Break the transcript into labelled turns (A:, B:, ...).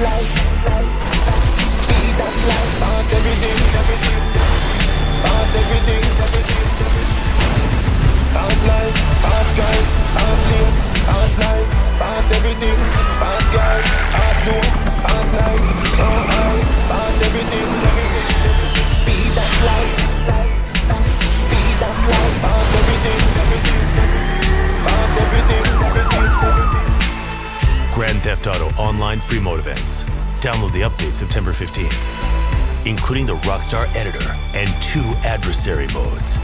A: life, speed of life, everything, everything. Theft Auto online free mode events. Download the update September 15th, including the Rockstar Editor and two adversary modes.